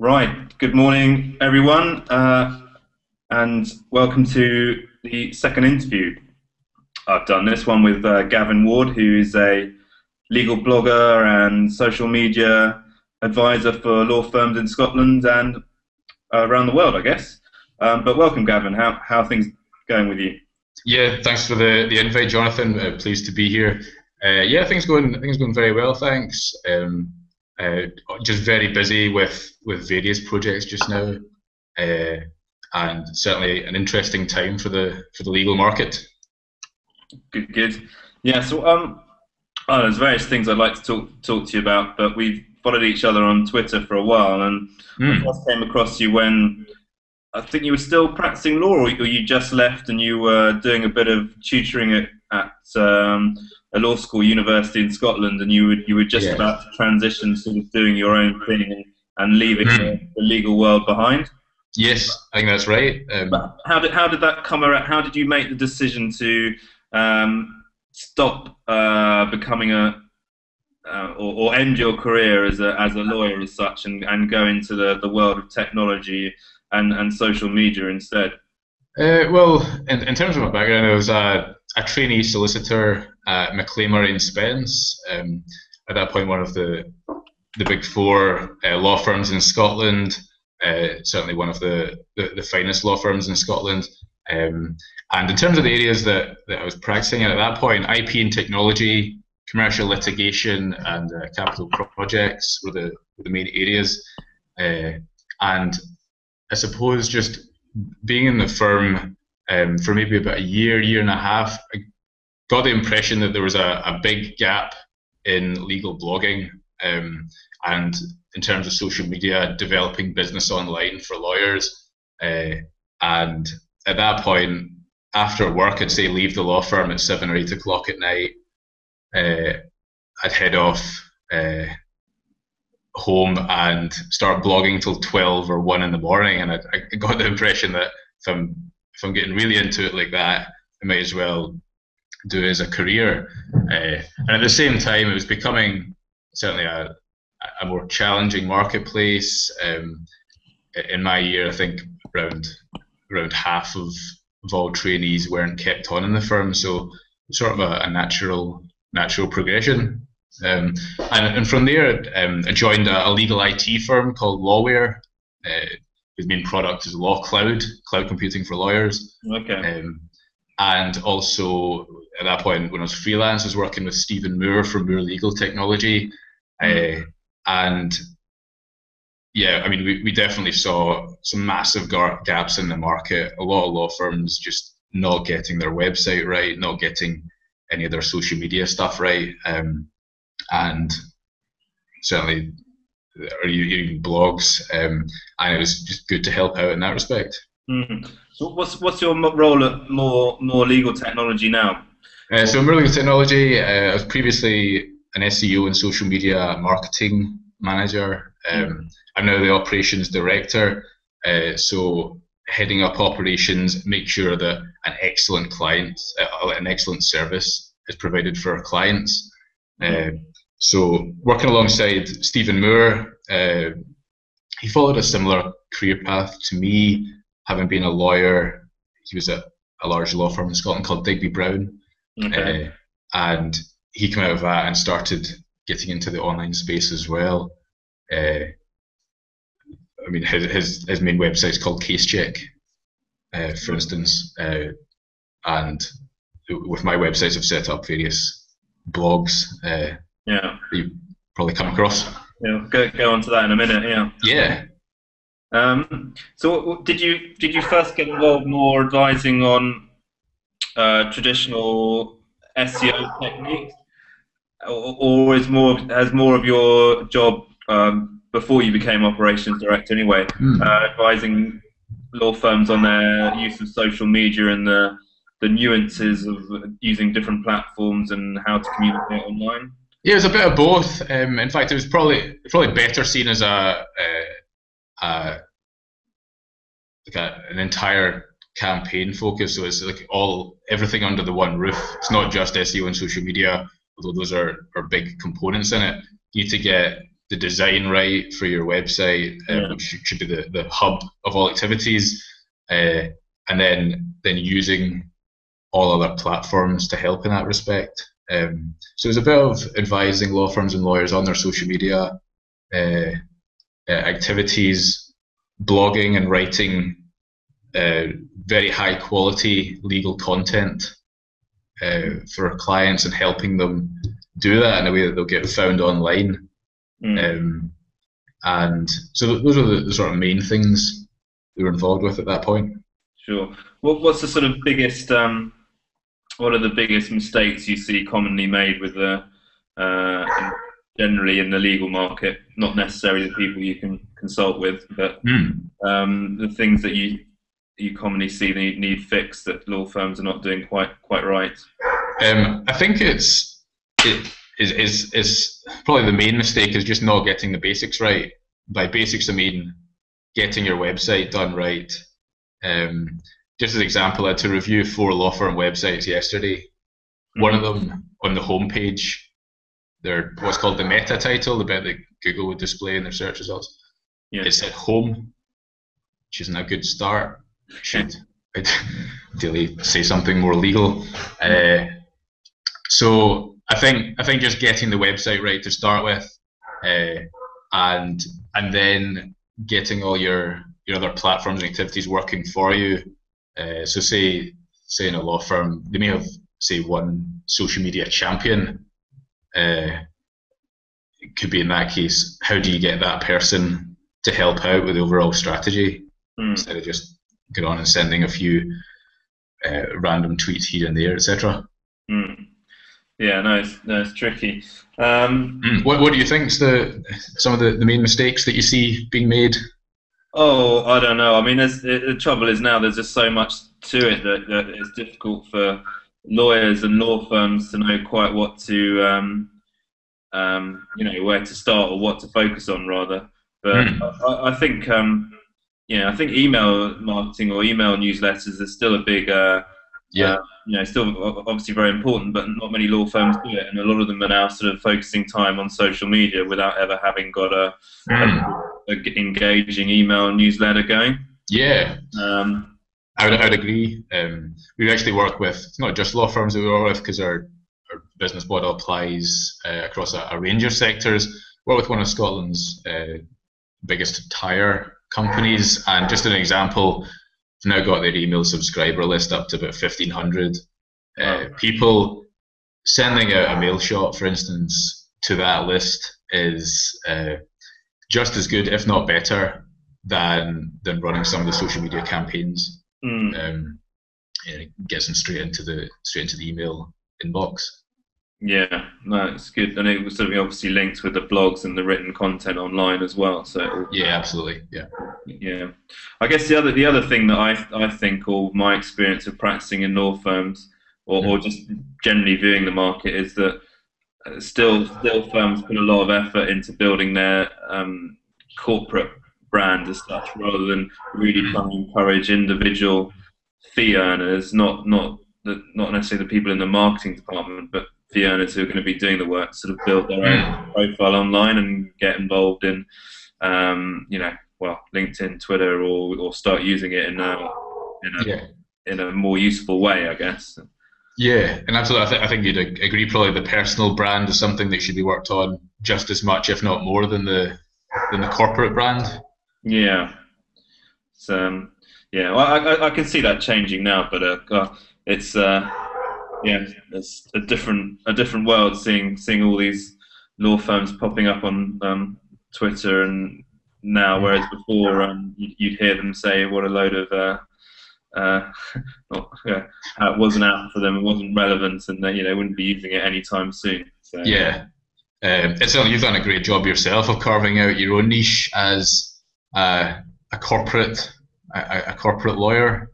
Right. Good morning, everyone, uh, and welcome to the second interview. I've done this one with uh, Gavin Ward, who is a legal blogger and social media advisor for law firms in Scotland and uh, around the world, I guess. Um, but welcome, Gavin. How how are things going with you? Yeah, thanks for the, the invite, Jonathan. Uh, pleased to be here. Uh, yeah, things going things going very well, thanks. Um, uh, just very busy with with various projects just now, uh, and certainly an interesting time for the for the legal market. Good, good. Yeah. So um, oh, there's various things I'd like to talk talk to you about, but we've followed each other on Twitter for a while, and mm. I first came across you when I think you were still practicing law, or you just left and you were doing a bit of tutoring at, at um, a law school university in Scotland, and you were you were just yeah. about to transition, sort of doing your own thing and, and leaving mm. the, the, legal world behind. Yes, I think that's right. Um, how did how did that come around? How did you make the decision to um, stop uh, becoming a uh, or, or, end your career as a as a lawyer as such, and, and go into the, the world of technology and, and social media instead? Uh, well, in, in terms of my background, I was a, a trainee solicitor at Maclay Murray and Spens. Um, at that point, one of the the big four uh, law firms in Scotland, uh, certainly one of the, the, the, finest law firms in Scotland. Um, and in terms of the areas that, that I was practicing in at that point, IP and technology, commercial litigation, and uh, capital projects were the, were the main areas. Uh, and I suppose just being in the firm um, for maybe about a year, year and a half, I got the impression that there was a, a big gap in legal blogging um, and in terms of social media, developing business online for lawyers. Uh, and at that point, after work, I'd say leave the law firm at seven or eight o'clock at night. Uh, I'd head off uh, home and start blogging till 12 or 1 in the morning. And I, I got the impression that if I'm, if I'm getting really into it like that, I might as well do it as a career. Uh, and at the same time, it was becoming certainly a, a more challenging marketplace. Um, in my year, I think around around half of, of all trainees weren't kept on in the firm, so sort of a, a natural natural progression. Um, and, and, from there, um, I joined a, a, legal IT firm called Lawware. Uh, whose main product is Law Cloud, cloud computing for lawyers. Okay. Um, and also at that point, when I was freelance, I was working with Stephen Moore from Moore Legal Technology, uh, and yeah, I mean, we, we definitely saw some massive gar- gaps in the market. A lot of law firms just not getting their website right, not getting any of their social media stuff right. Um, and certainly or even blogs, um, and it was just good to help out in that respect. Mm-hmm. So, what's what's your role at more Moore Legal Technology now? Uh, so, Moore Legal Technology. Uh, I was previously an SEO and social media marketing manager. Um, mm-hmm. I'm now the operations director. Uh, so, heading up operations, make sure that an excellent client, uh, an excellent service is provided for our clients. Uh, so working alongside Stephen Moore, uh, he followed a similar career path to me, having been a lawyer. He was at a large law firm in Scotland called Digby Brown, okay. uh, and he came out of that and started getting into the online space as well. Uh, I mean, his, his, his main website is called CaseCheck, uh, for instance, uh, and with my websites, I've set up various blogs uh, yeah. You probably come across. Yeah, go go on to that in a minute. Yeah. Yeah. Um, so did you did you first get involved more advising on uh, traditional SEO techniques, or, or, is more has more of your job um, before you became operations director anyway, mm. uh, advising law firms on their use of social media and the the nuances of using different platforms and how to communicate online? Yeah, it was a bit of both. Um, in fact, it was probably probably better seen as a, a, a like a, an entire campaign focus. So it's like all everything under the one roof. It's not just SEO and social media, although those are, are big components in it. You need to get the design right for your website, uh, yeah. which should be the, the hub of all activities, uh, and then then using all other platforms to help in that respect. Um, so it's a bit of advising law firms and lawyers on their social media uh, uh, activities, blogging and writing uh, very high quality legal content uh, for clients and helping them do that in a way that they'll get found online. Mm. Um, and so those are the, the, sort of main things we were involved with at that point. Sure. What, what's the sort of biggest, um, what are the biggest mistakes you see commonly made with the, uh, generally in the legal market, not necessarily the people you can consult with, but mm. um, the things that you you commonly see need, need fixed that law firms are not doing quite quite right? Um, I think it's it is is is probably the main mistake is just not getting the basics right. By basics, I mean getting your website done right. Um, just as an example, I had to review four law firm websites yesterday. Mm-hmm. One of them on the homepage, their what's called the meta title, the bit that Google would display in their search results. Yeah. It said home, which isn't a good start should ideally say something more legal. Uh, so I think I think just getting the website right to start with, uh, and and then getting all your your other platforms and activities working for you. Uh, so say say in a law firm, they may have say one social media champion. Uh, it could be in that case, how do you get that person to help out with the overall strategy mm. instead of just going on and sending a few uh, random tweets here and there, etc. Mm. Yeah, no, it's, no, it's tricky. Um, mm. What What do you think is the some of the, the main mistakes that you see being made? Oh, I don't know. I mean, the trouble is now there's just so much to it that, that it's difficult for lawyers and law firms to know quite what to, um, um, you know, where to start or what to focus on, rather. But mm. I, I, think um, yeah, I think email marketing or email newsletters is still a big, uh, yeah, uh, you know, still obviously very important, but not many law firms do it, and a lot of them are now sort of focusing time on social media without ever having got a, mm. a, a engaging email newsletter going. Yeah. Um, I would, I would agree. Um, we actually work with it's not just law firms that we work with because our, our business model applies uh, across a, a, range of sectors. We're with one of Scotland's uh, biggest tire companies. And just an example, they've now got their email subscriber list up to about 1,500 uh, people. Sending out a mail shot, for instance, to that list is uh, just as good, if not better, than than running some of the social media campaigns. Mm. Um, it gets them straight into the straight into the email inbox. Yeah, no, it's good, and it was sort of obviously linked with the blogs and the written content online as well. So yeah, absolutely, yeah, yeah. I guess the other the other thing that I I think, or my experience of practicing in law firms, or, or just generally viewing the market, is that still still firms put a lot of effort into building their um, corporate brand as such, rather than really trying to encourage individual fee earners, not not the, not necessarily the people in the marketing department, but fee earners who are going to be doing the work sort of build their own hmm. profile online and get involved in, um, you know, well, LinkedIn, Twitter, or or start using it in a in a yeah. in a more useful way, I guess. Yeah, and absolutely, I, th- I think you'd agree. Probably the personal brand is something that should be worked on just as much, if not more, than the than the corporate brand. Yeah. So um, yeah, well, I, I, I can see that changing now, but uh, it's uh, yeah, it's a different a different world seeing seeing all these law firms popping up on um, Twitter and now, whereas before um, you'd hear them say what a load of uh, uh, not, yeah, it wasn't out for them, it wasn't relevant, and they, you know wouldn't be using it anytime soon. So, yeah, um, it's you've done a great job yourself of carving out your own niche as uh, a corporate a, a corporate lawyer.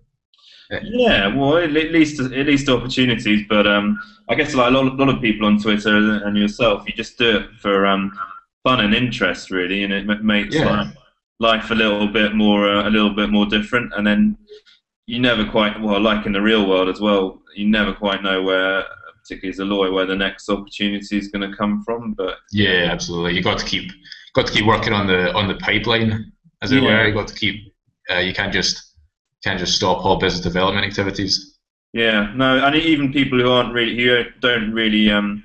Yeah, well, at least at least opportunities, but um, I guess like a lot, a lot of people on Twitter and yourself, you just do it for um, fun and interest, really, and it makes yeah. life, life a little bit more uh, a little bit more different. And then you never quite well, like in the real world as well, you never quite know where particularly as a lawyer, where the next opportunity is going to come from. But yeah, absolutely. You got to keep got to keep working on the on the pipeline, as it yeah. were. You got to keep. Uh, you can't just can't just stop all business development activities. Yeah, no, and even people who aren't really who don't really um,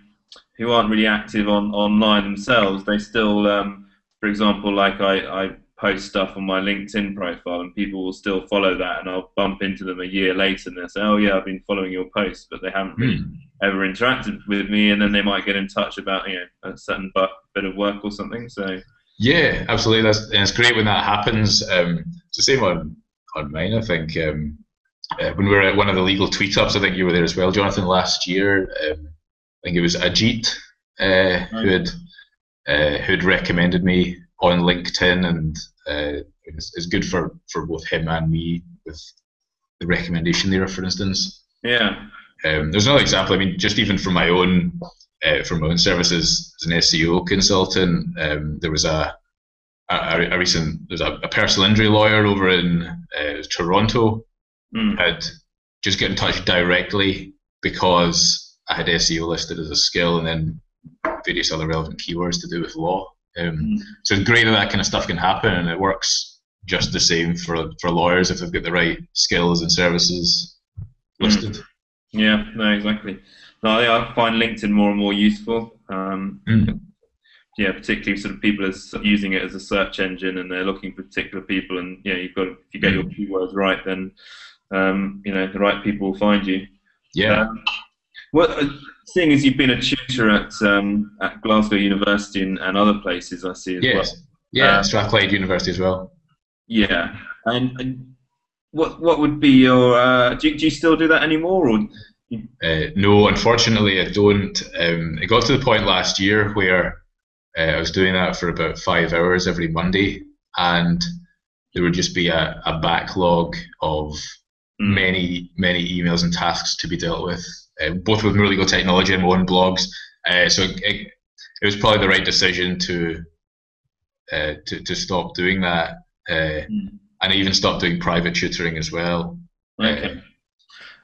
who aren't really active on online themselves, they still, um, for example, like I, I post stuff on my LinkedIn profile, and people will still follow that, and I'll bump into them a year later, and they'll say, "Oh yeah, I've been following your posts," but they haven't really mm. ever interacted with me, and then they might get in touch about you know a certain bit of work or something. So yeah, absolutely, that's and it's great when that happens. Um, it's the same on on mine, I think. Um, uh, when we were at one of the legal tweet ups, I think you were there as well, Jonathan, last year. Um, I think it was Ajit uh, who had uh, who had recommended me on LinkedIn, and uh, it's, it's good for, for both him and me with the recommendation there, for instance. Yeah. Um, there's another example. I mean, just even from my own uh, from my own services as an SEO consultant, um, there was a a, a recent there's a, a, personal injury lawyer over in uh, Toronto mm. had just get in touch directly because I had SEO listed as a skill, and then various other relevant keywords to do with law. Um, mm. So it's great that that kind of stuff can happen, and it works just the same for for lawyers if they've got the right skills and services listed. Mm. Yeah, no, exactly. No, I find LinkedIn more and more useful. Um, mm. Yeah, particularly sort of people as using it as a search engine, and they're looking for particular people. And yeah, you've got if you get your mm. keywords right, then um, you know the right people will find you. Yeah. Um, well, uh, seeing as you've been a tutor at um, at Glasgow University and, and, other places, I see as yes. well. Yeah, um, Strathclyde University as well. Yeah, and, and what what would be your? Uh, do, do you still do that anymore, or? Uh, no, unfortunately, I don't. Um, it got to the point last year where uh, I was doing that for about five hours every Monday, and there would just be a, a backlog of mm. many many emails and tasks to be dealt with uh, both with Moore Legal Technology and my own blogs. Uh, so it, it, was probably the right decision to uh, to, to stop doing that, mm. and even stop doing private tutoring as well. Okay.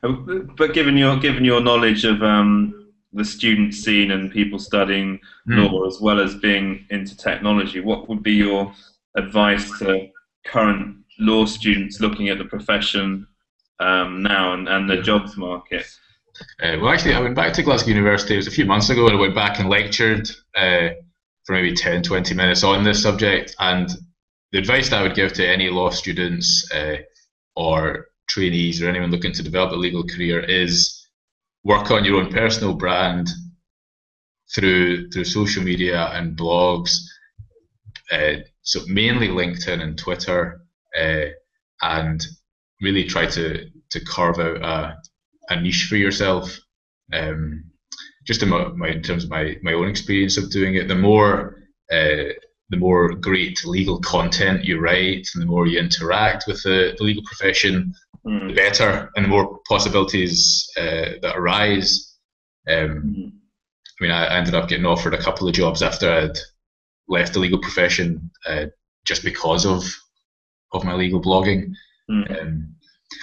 but given your given your knowledge of um, the student scene and people studying mm. law as well as being into technology, what would be your advice to current law students looking at the profession um, now and, and the jobs market? Uh, well, actually, I went back to Glasgow University. It was a few months ago, and I went back and lectured uh, for maybe 10, 20 minutes on this subject. And the advice that I would give to any law students uh, or trainees or anyone looking to develop a legal career is work on your own personal brand through through social media and blogs. Uh, so mainly LinkedIn and Twitter, uh, and really try to to carve out a a niche for yourself. Um, just in, my, my, in terms of my, my own experience of doing it, the more uh, the more great legal content you write and the more you interact with the, the legal profession, mm. the better, and the more possibilities uh, that arise. Um. I mean, I ended up getting offered a couple of jobs after I'd left the legal profession uh, just because of of my legal blogging. Mm. Um,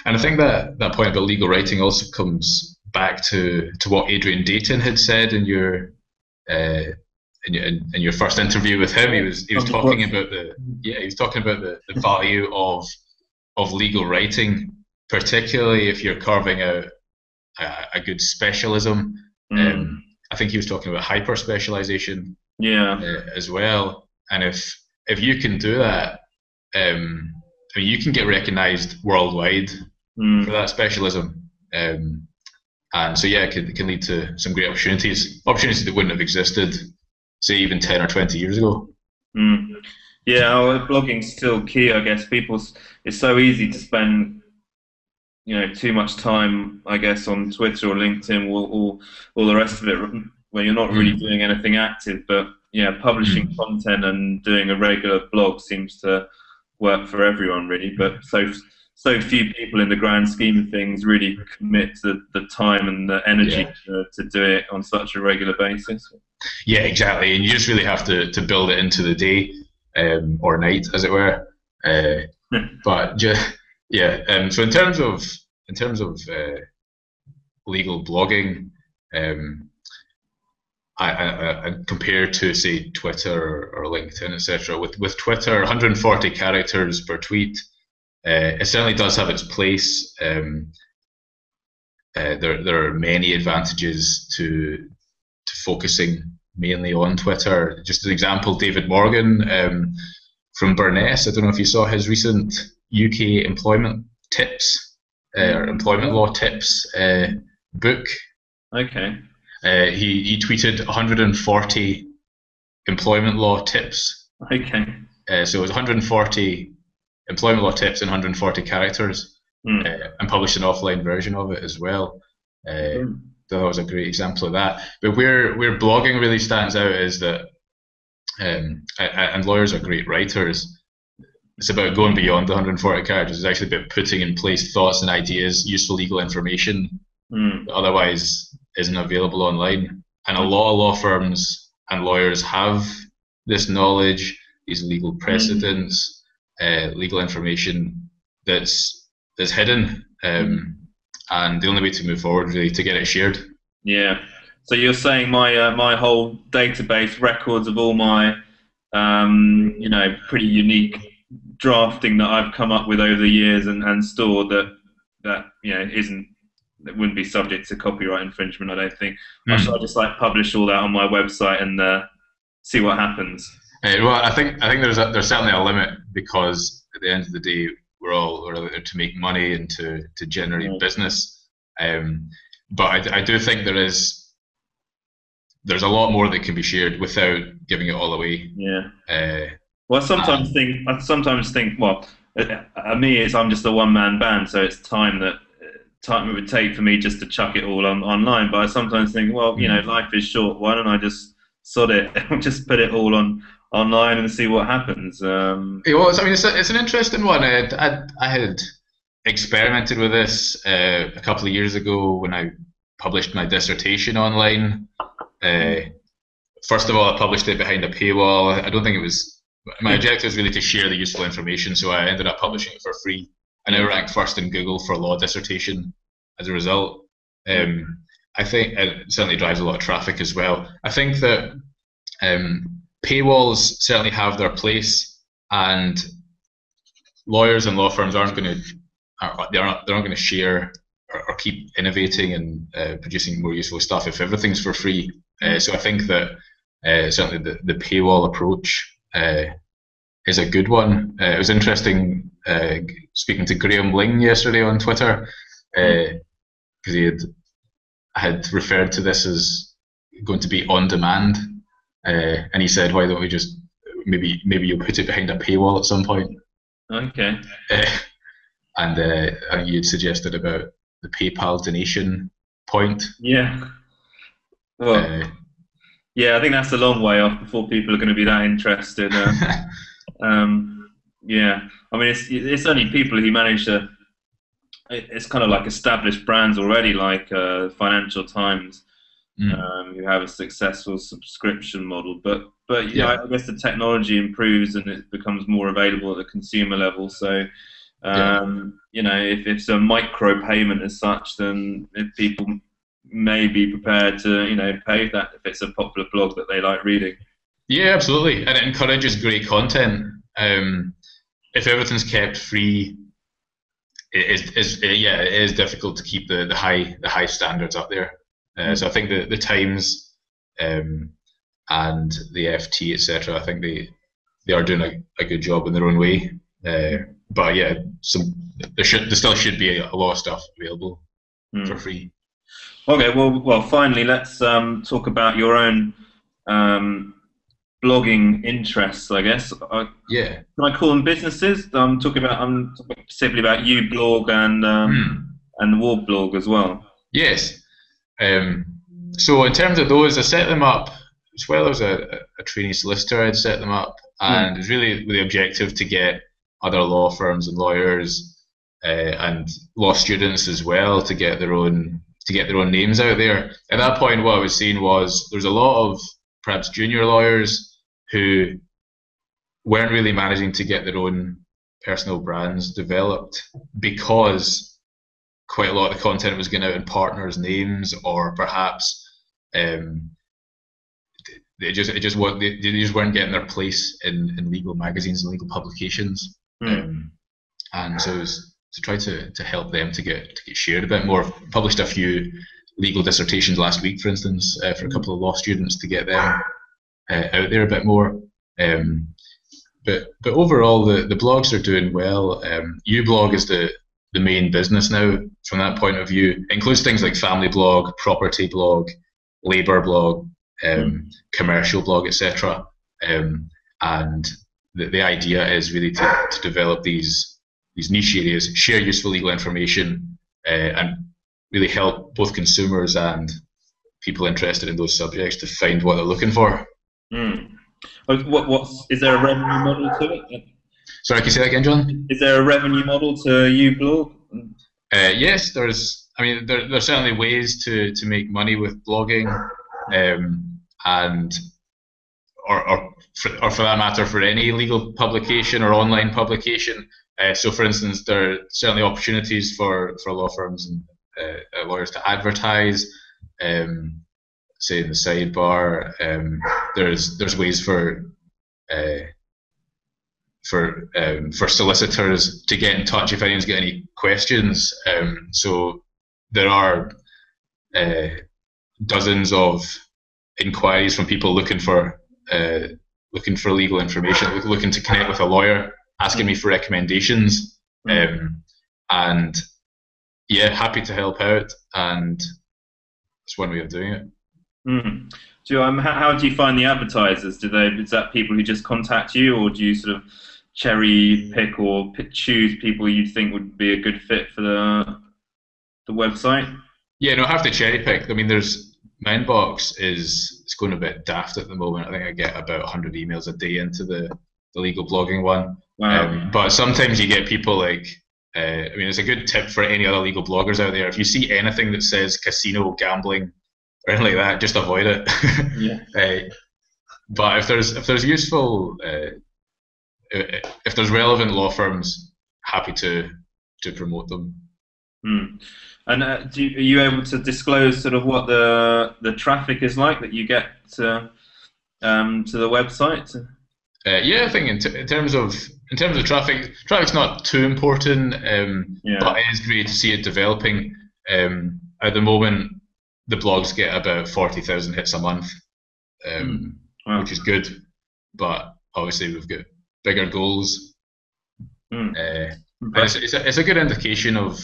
and I think that that point about legal writing also comes back to, to what Adrian Dayton had said in your uh, in your, in, your first interview with him. He was he was talking about the yeah he was talking about the, the value of of legal writing, particularly if you're carving out a, a good specialism. Mm. Um, I think he was talking about hyper specialization. Yeah. Uh, as well, and if if you can do that, um, I mean, you can get recognised worldwide mm. for that specialism. Um, and so, yeah, it can, it can lead to some great opportunities, opportunities that wouldn't have existed, say, even 10 or 20 years ago. Mm. Yeah, well, blogging's still key, I guess. People, it's so easy to spend, you know, too much time, I guess, on Twitter or LinkedIn or all, all the rest of it when you're not really mm. doing anything active. But yeah, publishing mm. content and doing a regular blog seems to work for everyone really, but so so few people in the grand scheme of things really commit the, the time and the energy yeah. to, to do it on such a regular basis. Yeah, exactly. And you just really have to, to build it into the day um, or night, as it were. Uh, but just, yeah, um, so in terms of in terms of uh, legal blogging, Um, I, I, I, compared to say Twitter or LinkedIn, etc. With with Twitter, 140 characters per tweet, uh, it certainly does have its place. Um, uh, there there are many advantages to to focusing mainly on Twitter. Just an example, David Morgan um, from Burness. I don't know if you saw his recent UK employment tips uh, or employment law tips uh, book. Okay. Uh, he, he tweeted 140 employment law tips. Okay. Uh, so it was 140 employment law tips in 140 characters, mm. uh, and published an offline version of it as well. Mm. That was a great example of that. But where where blogging really stands out is that, um, and lawyers are great writers. It's about going beyond the 140 characters. It's actually about putting in place thoughts and ideas, useful legal information mm. otherwise isn't available online. And a lot of law firms and lawyers have this knowledge, these legal hmm. precedents, uh, legal information that's that's hidden. Um, and the only way to move forward really to get it shared. Yeah. So you're saying my uh, my whole database records of all my um, you know pretty unique drafting that I've come up with over the years and, and stored that that you know isn't that wouldn't be subject to copyright infringement. I don't think. Mm. Or should I just like publish all that on my website and uh, see what happens? Uh, well, I think I think there's a, there's certainly a limit because at the end of the day, we're all we're there to make money and to to generate yeah. business. Um, but I, I do think there is there's a lot more that can be shared without giving it all away. Yeah. Uh, well, I sometimes think I sometimes think well, uh, me it's I'm just a one man band, so it's time that time it would take for me just to chuck it all on online. But I sometimes think, well, you know, mm. life is short. Why don't I just sod it and just put it all on online and see what happens? Um, it was. I mean, it's, a, it's an interesting one. I, I, I had experimented with this uh, a couple of years ago when I published my dissertation online. Uh, first of all, I published it behind a paywall. I don't think it was. My objective was really to share the useful information, so I ended up publishing it for free and I ranked first in Google for law dissertation as a result. Um, I think it certainly drives a lot of traffic as well. I think that um, paywalls certainly have their place, and lawyers and law firms aren't going to they're not they're not going to share or, or, keep innovating and uh, producing more useful stuff if everything's for free. Uh, so I think that uh, certainly the, the paywall approach uh, is a good one. Uh, it was interesting uh, speaking to Graham Ling yesterday on Twitter because uh, he had had referred to this as going to be on demand, uh, and he said, "Why don't we just maybe maybe you'll put it behind a paywall at some point?" Okay. Uh, and uh, you'd suggested about the PayPal donation point. Yeah. Well, yeah, I think that's a long way off before people are going to be that interested. Um, yeah, I mean, it's it's only people who manage to. It's kind of like established brands already, like uh, Financial Times, mm. um, who have a successful subscription model. But but yeah, yeah, I guess the technology improves and it becomes more available at the consumer level. So. Um, yeah. You know, if it's a micro payment as such, then if people may be prepared to, you know, pay that if it's a popular blog that they like reading. Yeah, absolutely, and it encourages great content. Um, if everything's kept free, it is, is it, yeah, it is difficult to keep the, the high the high standards up there. Uh, mm. So I think the the Times um, and the FT etc. I think they they are doing a, a good job in their own way. Uh, but yeah, some there should there still should be a, a lot of stuff available mm. for free. Okay, well, well, finally, let's um, talk about your own um, blogging interests, I guess. I, yeah. Can I call them businesses? I'm talking about I'm talking specifically about uBlog and um, mm. and War blog as well. Yes. Um, so in terms of those, I set them up as well as a, a trainee solicitor. I'd set them up, hmm. and mm. it's really with the objective to get other law firms and lawyers uh, and law students as well to get their own to get their own names out there. At that point, what I was seeing was there's a lot of perhaps junior lawyers who weren't really managing to get their own personal brands developed because quite a lot of the content was going out in partners' names, or perhaps um, they just it just they, they just weren't getting their place in, in legal magazines and legal publications. Mm. Um, and so it was to try to, to help them to get to get shared a bit more. I've Published a few legal dissertations last week, for instance, uh, for a couple of law students to get them uh, out there a bit more. Um, but but overall, the, the blogs are doing well. Um, uBlog is the the main business now from that point of view. It includes things like family blog, property blog, labor blog, um, mm. commercial blog, etc. Um, and the, the idea is really to, to develop these these niche areas, share useful legal information, uh, and really help both consumers and people interested in those subjects to find what they're looking for. Mm. What, what's, is there a revenue model to it? Sorry, can you say that again, John? Is there a revenue model to uBlog? Uh, yes, there's. I mean, there, there's certainly ways to, to make money with blogging, um, and or, or for, or for that matter, for any legal publication or online publication. Uh, so, for instance, there are certainly opportunities for, for law firms and uh, lawyers to advertise. Um, say in the sidebar, um, there's there's ways for uh, for um, for solicitors to get in touch if anyone's got any questions. Um, so there are uh, dozens of inquiries from people looking for uh, looking for legal information, looking to connect with a lawyer, asking me for recommendations, mm. um, and yeah, happy to help out, and it's one way of doing it. Mm. So, um, how, how, do you find the advertisers? Do they is that people who just contact you, or do you sort of cherry pick or pick, choose people you think would be a good fit for the the website? Yeah, no, I have to cherry pick. I mean, there's my inbox is it's going a bit daft at the moment. I think I get about 100 emails a day into the, the legal blogging one. Wow. Um, but sometimes you get people like, uh, I mean, it's a good tip for any other legal bloggers out there. If you see anything that says casino, gambling, or anything like that, just avoid it. yeah. uh, but if there's if there's useful, uh, if there's relevant law firms, happy to to promote them. Hmm. And uh, you, are you able to disclose sort of what the the traffic is like that you get to um, to the website? Uh, yeah, I think in, t- in, terms of in terms of traffic, traffic's not too important, um, yeah. but it is great to see it developing. Um, at the moment, the blogs get about forty thousand hits a month, um, mm. wow. which is good. But obviously, we've got bigger goals. Mm. Uh, it's, it's, a, it's a good indication of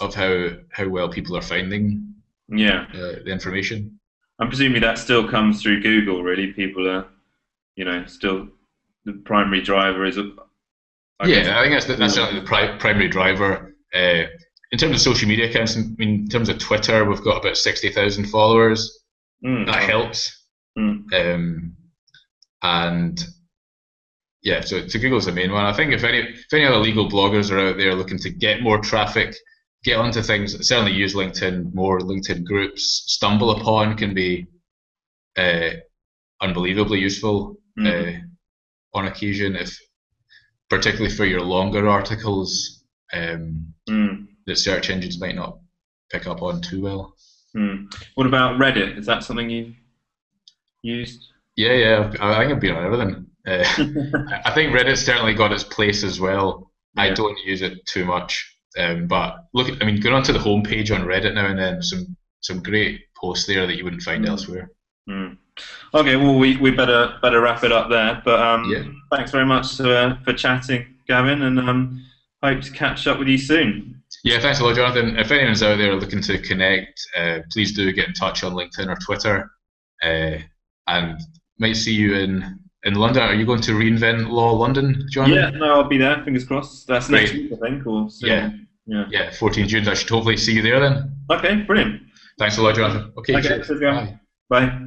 of how how well people are finding yeah uh, the information. I'm presuming that still comes through Google. Really, people are, you know, still the primary driver is. A, I yeah, guess, I think that's the, that's certainly the pri- primary driver. Uh, in terms of social media accounts, I mean, in terms of Twitter, we've got about sixty thousand followers. Mm, that helps. Mm. Um, and yeah, so, so Google's the main one. I think if any if any other legal bloggers are out there looking to get more traffic, get onto things. Certainly use LinkedIn more. LinkedIn groups StumbleUpon can be uh, unbelievably useful mm-hmm. uh, on occasion, if particularly for your longer articles um, mm. That search engines might not pick up on too well. Mm. What about Reddit? Is that something you've used? Yeah, yeah. I think I've been on everything. Uh, I think Reddit's certainly got its place as well. Yeah. I don't use it too much. Um, but look, I mean, going onto the homepage on Reddit now and then, some some great posts there that you wouldn't find mm. elsewhere. Mm. Okay, well, we, we better better wrap it up there. But um, yeah. thanks very much uh, for chatting, Gavin, and um, hope to catch up with you soon. Yeah, thanks a lot, Jonathan. If anyone's out there looking to connect, uh, please do get in touch on LinkedIn or Twitter, uh, and might see you in in London. Are you going to reinvent Law London, Jonathan? Yeah, no, I'll be there. Fingers crossed. That's next week, I think, or soon. Yeah. Yeah. Yeah, 14 June. I should hopefully see you there then. Okay, brilliant. Thanks a lot, Jonathan. Okay, okay Bye. Bye.